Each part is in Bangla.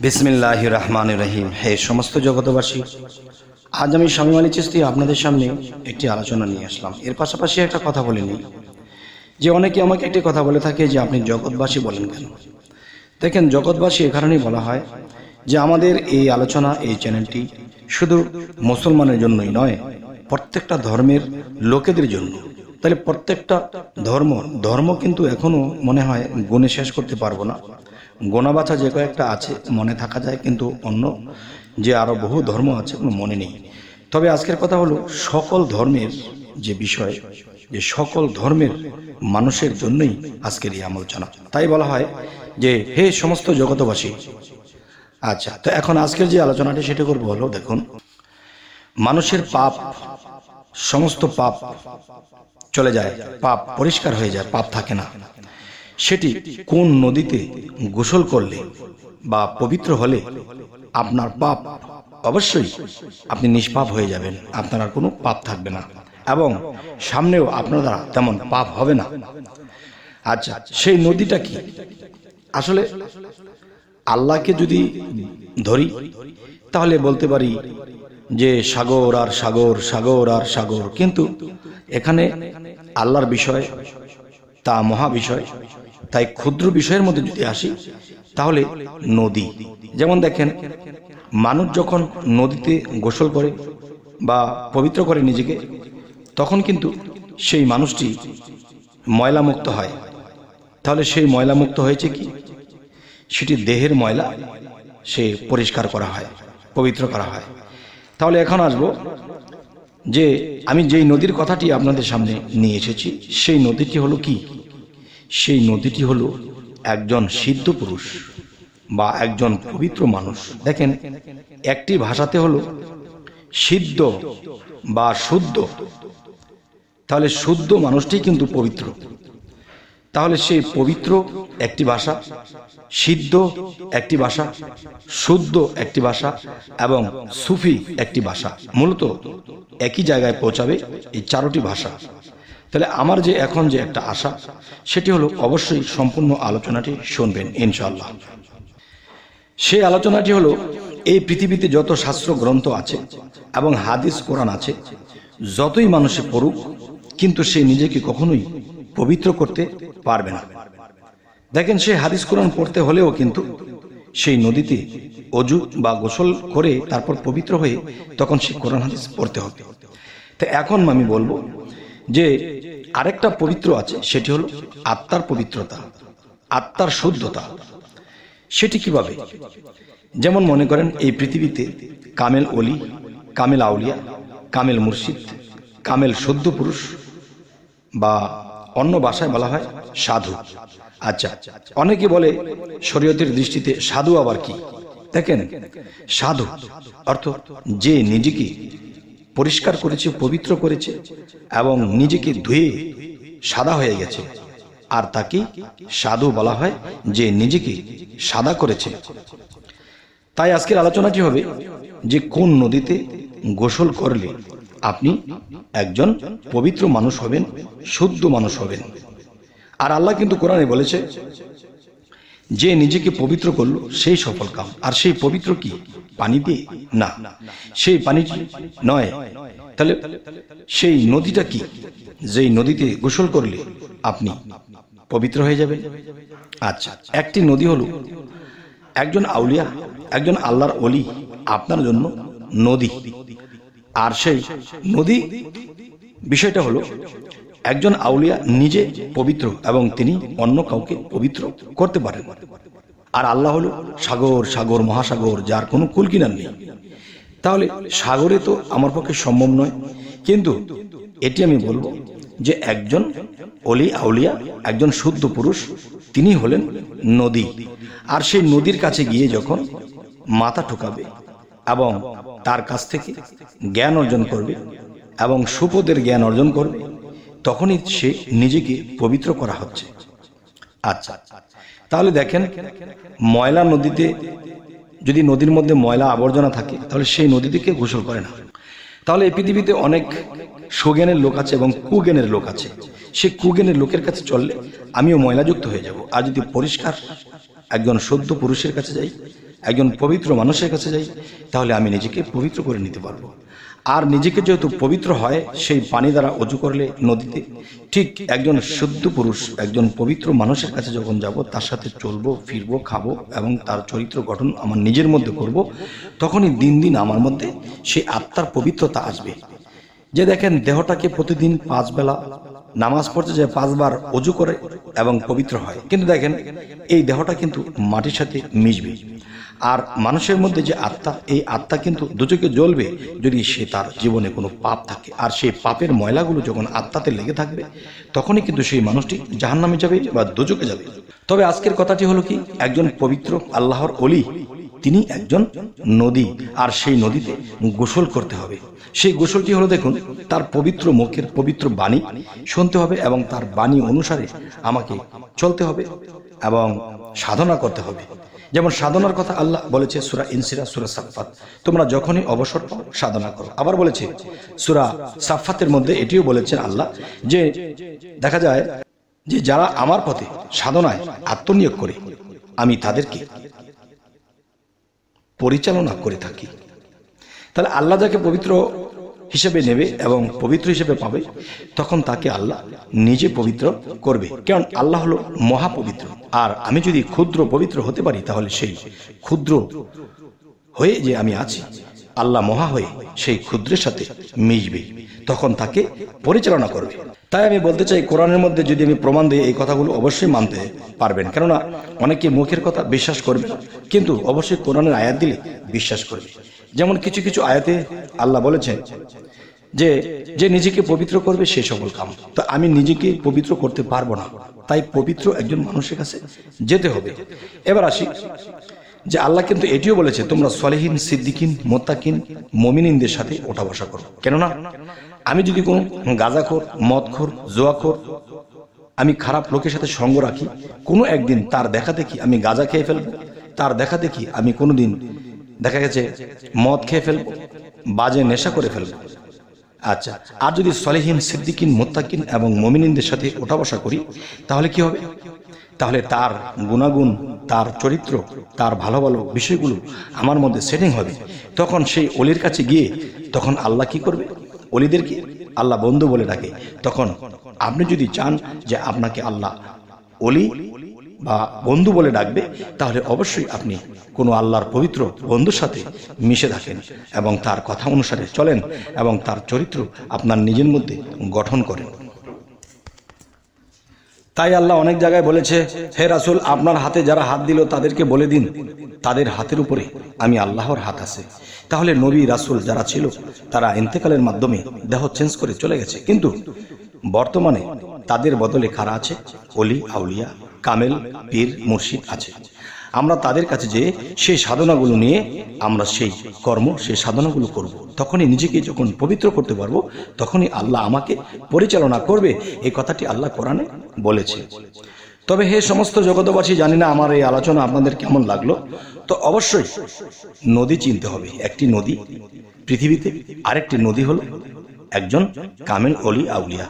বিসমিল্লাহ রহমান রহিম। হে সমস্ত জগতবাসী আজ আমি স্বামী আলী চিস্তি আপনাদের সামনে একটি আলোচনা নিয়ে আসলাম। এর পাশাপাশি একটা কথা বলে নিই। যে অনেকে আমাকে একটি কথা বলে থাকে যে, আপনি জগৎবাসী বলেন কেন? দেখেন, জগৎবাসী এ কারণেই বলা হয় যে, আমাদের এই আলোচনা, এই চ্যানেলটি শুধু মুসলমানের জন্যই নয়, প্রত্যেকটা ধর্মের লোকেদের জন্য। তাহলে প্রত্যেকটা ধর্ম ধর্ম কিন্তু এখনও মনে হয় গুণে শেষ করতে পারব না। গোনা বাছা যে কয়েকটা আছে, মনে থাকা যায়, কিন্তু অন্য যে আরও বহু ধর্ম আছে কোনো মনে নেই। তবে আজকের কথা হলো, সকল ধর্মের যে বিষয়, যে সকল ধর্মের মানুষের জন্যই আজকের এই আলোচনা। তাই বলা হয় যে, হে সমস্ত জগতবাসী আচ্ছা তো এখন আজকের যে আলোচনাটি সেটা করব হলো, দেখুন, মানুষের পাপ, সমস্ত পাপ চলে যায়, পাপ পরিষ্কার হয়ে যায়, পাপ থাকে না। সেটি কোন নদীতে গোসল করলে বা পবিত্র হলে আপনার পাপ অবশ্যই আপনি নিষ্পাপ হয়ে যাবেন, আপনার আর কোনো পাপ থাকবে না এবং সামনেও আপনার দ্বারা তেমন পাপ হবে না। আচ্ছা সেই নদীটা কি? আসলে আল্লাহকে যদি ধরি, তাহলে বলতে পারি যে সাগর আর সাগর সাগর আর সাগর। কিন্তু এখানে আল্লাহর বিষয়, তা মহা বিষয় তাই ক্ষুদ্র বিষয়ের মধ্যে যদি আসি, তাহলে নদী। যেমন দেখেন, মানুষ যখন নদীতে গোসল করে বা পবিত্র করে নিজেকে, তখন কিন্তু সেই মানুষটি ময়লামুক্ত হয়। তাহলে সেই ময়লামুক্ত হয়েছে কি? সেটি দেহের ময়লা সে পরিষ্কার করা হয়, পবিত্র করা হয়। তাহলে এখন আসব যে আমি যেই নদীর কথাটি আপনাদের সামনে নিয়ে এসেছি, সেই নদীটি হলো কি? সেই নদীটি হল একজন সিদ্ধ পুরুষ বা একজন পবিত্র মানুষ। দেখেন, একটি ভাষাতে হলো সিদ্ধ বা শুদ্ধ। তাহলে শুদ্ধ মানুষটি কিন্তু পবিত্র। তাহলে সেই পবিত্র একটি ভাষা, সিদ্ধ একটি ভাষা, শুদ্ধ একটি ভাষা এবং সুফি একটি ভাষা মূলত একই জায়গায় পৌঁছাবে এই চারোটি ভাষা। তাহলে আমার যে এখন যে একটা আশা, সেটি হলো অবশ্যই সম্পূর্ণ আলোচনাটি শুনবেন ইনশাল্লাহ সেই আলোচনাটি হলো, এই পৃথিবীতে যত শাস্ত্র গ্রন্থ আছে এবং হাদিস, কোরআন আছে, যতই মানুষে পড়ুক, কিন্তু সে নিজেকে কখনোই পবিত্র করতে পারবে না। দেখেন, সে হাদিস, কোরআন পড়তে হলেও কিন্তু সেই নদীতে অজু বা গোসল করে তারপর পবিত্র হয়ে তখন সে কোরআন, হাদিস পড়তে হবে। তো এখন আমি বলব যে আরেকটা পবিত্র আছে, সেটি হলো আত্মার পবিত্রতা, আত্মার শুদ্ধতা। সেটি কীভাবে? যেমন মনে করেন, এই পৃথিবীতে কামেল অলি কামেল আউলিয়া, কামেল মুর্শিদ, কামেল শুদ্ধ পুরুষ বা অন্য ভাষায় বলা হয় সাধু। আচ্ছা অনেকে বলে শরীয়তের দৃষ্টিতে সাধু আবার কি? দেখেন, সাধু অর্থ যে নিজেকে পরিষ্কার করেছে, পবিত্র করেছে এবং নিজেকে ধুয়ে সাদা হয়ে গেছে। আর তাকে সাধু বলা হয় যে নিজেকে সাদা করেছে। তাই আজকের আলোচনাটি হবে যে কোন নদীতে গোসল করলে আপনি একজন পবিত্র মানুষ হবেন, শুদ্ধ মানুষ হবেন। আর আল্লাহ কিন্তু কোরআনে বলেছে যে নিজেকে পবিত্র করল, সেই সফল কাম। আর সেই পবিত্র কি? পানি দিয়ে? না। সেই পানিটি নয়। তাহলে সেই নদীটা কি? যেই নদীতে গোসল করলে আপনি পবিত্র হয়ে যাবেন। আচ্ছা একটি নদী হলো একজন আউলিয়া, একজন আল্লাহর অলি আপনার জন্য নদী। আর সেই নদী, বিষয়টা হলো একজন আউলিয়া নিজে পবিত্র এবং তিনি অন্য কাউকে পবিত্র করতে পারেন। আর আল্লাহ হলো সাগর সাগর, মহাসাগর, যার কোনো কুল কিনার নেই। তাহলে সাগরে তো আমার পক্ষে সম্ভব নয়। কিন্তু এটি আমি বলব যে একজন অলি আউলিয়া, একজন শুদ্ধ পুরুষ, তিনি হলেন নদী। আর সেই নদীর কাছে গিয়ে যখন মাথা ঠুকাবে এবং তার কাছ থেকে জ্ঞান অর্জন করবে এবং সুপদের জ্ঞান অর্জন করবে তখনই সে নিজেকে পবিত্র করা হচ্ছে। আচ্ছা তাহলে দেখেন, ময়লা নদীতে যদি নদীর মধ্যে ময়লা আবর্জনা থাকে, তাহলে সেই নদী থেকে গোসল করে না? তাহলে এই পৃথিবীতে অনেক সুজ্ঞানের লোক আছে এবং কুজ্ঞানের লোক আছে। সে কুজ্ঞানের লোকের কাছে চললে আমিও ময়লাযুক্ত হয়ে যাব। আর যদি পরিষ্কার একজন সদ্য পুরুষের কাছে যাই, একজন পবিত্র মানুষের কাছে যাই, তাহলে আমি নিজেকে পবিত্র করে নিতে পারব। আর নিজেকে যেহেতু পবিত্র হয়, সেই পানি দ্বারা অজু করলে নদীতে ঠিক একজন শুদ্ধ পুরুষ, একজন পবিত্র মানুষের কাছে যখন যাব, তার সাথে চলবো, ফিরবো, খাব এবং তার চরিত্র গঠন আমার নিজের মধ্যে করব, তখনই দিন দিন আমার মধ্যে সেই আত্মার পবিত্রতা আসবে। যে দেখেন, দেহটাকে প্রতিদিন পাঁচ বেলা নামাজ পড়তে যে পাঁচবার অজু করে এবং পবিত্র হয়। কিন্তু দেখেন, এই দেহটা কিন্তু মাটির সাথে মিশবে। আর মানুষের মধ্যে যে আত্মা, এই আত্মা কিন্তু দুচোখে জ্বলবে যদি সে তার জীবনে কোনো পাপ থাকে। আর সেই পাপের ময়লাগুলো যখন আত্মাতে লেগে থাকবে, তখনই কিন্তু সেই মানুষটি জাহান নামে যাবে বা দুচোখে যাবে। তবে আজকের কথাটি হলো কি? একজন পবিত্র আল্লাহর অলি তিনি একজন নদী, আর সেই নদীতে গোসল করতে হবে। সেই গোসলটি হলো দেখুন, তার পবিত্র মুখের পবিত্র বাণী শুনতে হবে এবং তার বাণী অনুসারে আমাকে চলতে হবে এবং সাধনা করতে হবে। যেমন সাধনার কথা আল্লাহ বলেছে সুরা ইনসিরা, সুরা সাফাত তোমরা যখনই অবসর পাও, সাধনা করো। আবার বলেছে, সুরা সাফাতের মধ্যে এটিও বলেছেন আল্লাহ যে, দেখা যায় যে যারা আমার পথে সাধনায় আত্মনিয়োগ করে, আমি তাদেরকে পরিচালনা করে থাকি। তাহলে আল্লাহ যাকে পবিত্র হিসেবে নেবে এবং পবিত্র হিসেবে পাবে, তখন তাকে আল্লাহ নিজে পবিত্র করবে। কারণ আল্লাহ হলো মহাপবিত্র। আর আমি যদি ক্ষুদ্র পবিত্র হতে পারি, তাহলে সেই ক্ষুদ্র হয়ে যে আমি আছি, আল্লাহ মহা হয়ে সেই ক্ষুদ্রের সাথে মিশবে, তখন তাকে পরিচালনা করবে। তাই আমি বলতে চাই, কোরআনের মধ্যে যদি আমি প্রমাণ দিই, এই কথাগুলো অবশ্যই মানতে পারবেন। কেননা অনেকে মুখের কথা বিশ্বাস করবে, কিন্তু অবশ্যই কোরআনের আয়াত দিলে বিশ্বাস করবে। যেমন কিছু কিছু আয়াতে আল্লাহ বলেছেন যে যে নিজেকে পবিত্র করবে, সে সকল কাম। তো আমি নিজেকে পবিত্র করতে পারব না। তাই পবিত্র একজন মানুষের কাছে যেতে হবে। এবার আসি যে আল্লাহ কিন্তু এটিও বলেছে, তোমরা সলেহীন, সিদ্দিকিন, মোত্তাকিন, মমিনিনদের সাথে ওঠা বসা করো। কেননা আমি যদি কোনো গাঁজাখোর, মদখোর, জোয়াখোর, আমি খারাপ লোকের সাথে সঙ্গ রাখি, কোনো একদিন তার দেখা দেখি আমি গাঁজা খেয়ে ফেলব, তার দেখা দেখি আমি কোনোদিন দেখা গেছে মদ খেয়ে ফেলব, বাজে নেশা করে ফেলব। আচ্ছা আর যদি সলেহীন সিদ্দিকিন, মোত্তাকিন এবং মমিনিনদের সাথে ওঠা বসা করি, তাহলে কি হবে? তাহলে তার গুণাগুণ, তার চরিত্র, তার ভালো ভালো বিষয়গুলো আমার মধ্যে সেটিং হবে। তখন সেই অলির কাছে গিয়ে তখন আল্লাহ কি করবে? অলিদেরকে আল্লাহ বন্ধু বলে ডাকে। তখন আপনি যদি চান যে আপনাকে আল্লাহ অলি বা বন্ধু বলে ডাকবে, তাহলে অবশ্যই আপনি কোনো আল্লাহর পবিত্র বন্ধুর সাথে মিশে থাকেন এবং তার কথা অনুসারে চলেন এবং তার চরিত্র আপনার নিজের মধ্যে গঠন করেন। তাই আল্লাহ অনেক জায়গায় বলেছে, হে রাসুল, আপনার হাতে যারা হাত দিল তাদেরকে বলে দিন, তাদের হাতের উপরে আমি আল্লাহর হাত আছে। তাহলে নবী, রাসুল যারা ছিল, তারা ইন্তেকালের মাধ্যমে দেহ চেঞ্জ করে চলে গেছে। কিন্তু বর্তমানে তাদের বদলে কারা আছে? অলি আউলিয়া কামেল, পীর, মুর্শিদ আছে। আমরা তাদের কাছে যে সেই সাধনাগুলো নিয়ে আমরা সেই কর্ম সেই সাধনাগুলো করব। তখনই নিজেকে যখন পবিত্র করতে পারব, তখনই আল্লাহ আমাকে পরিচালনা করবে। এই কথাটি আল্লাহ কোরআনে বলেছে। তবে হে সমস্ত জগতবাসী জানি না আমার এই আলোচনা আপনাদের কেমন লাগল। তো অবশ্যই নদী চিনতে হবে। একটি নদী পৃথিবীতে আরেকটি নদী হলো একজন কামেল অলি আউলিয়া।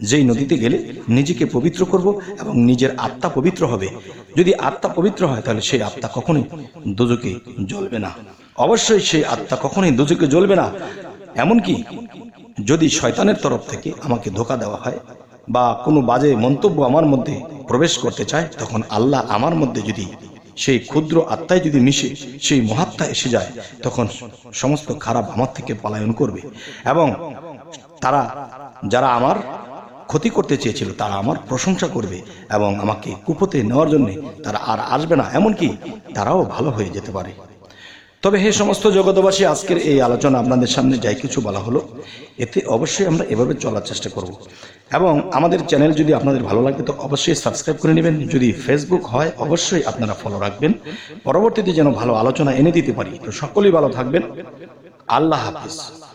যেই নদীতে গেলে নিজেকে পবিত্র করব এবং নিজের আত্মা পবিত্র হবে। যদি আত্মা পবিত্র হয়, তাহলে সেই আত্মা কখনোই দুজকে জ্বলবে না। অবশ্যই সেই আত্মা কখনোই দুজকে জ্বলবে না। এমনকি যদি শয়তানের তরফ থেকে আমাকে ধোকা দেওয়া হয় বা কোনো বাজে মন্তব্য আমার মধ্যে প্রবেশ করতে চায়, তখন আল্লাহ আমার মধ্যে যদি সেই ক্ষুদ্র আত্মায় যদি মিশে, সেই মহাত্মা এসে যায়, তখন সমস্ত খারাপ আমার থেকে পলায়ন করবে। এবং তারা, যারা আমার ক্ষতি করতে চেয়েছিল, তারা আমার প্রশংসা করবে এবং আমাকে কুপোতে নেওয়ার জন্য তারা আর আসবে না, এমনকি তারাও ভালো হয়ে যেতে পারে। তবে হে সমস্ত জগতবাসী আজকের এই আলোচনা আপনাদের সামনে যাই কিছু বলা হলো। এতে অবশ্যই আমরা এভাবে চলার চেষ্টা করব। এবং আমাদের চ্যানেল যদি আপনাদের ভালো লাগে, তো অবশ্যই সাবস্ক্রাইব করে নেবেন। যদি ফেসবুক হয়, অবশ্যই আপনারা ফলো রাখবেন। পরবর্তীতে যেন ভালো আলোচনা এনে দিতে পারি, তো সকলেই ভালো থাকবেন। আল্লাহ হাফিজ।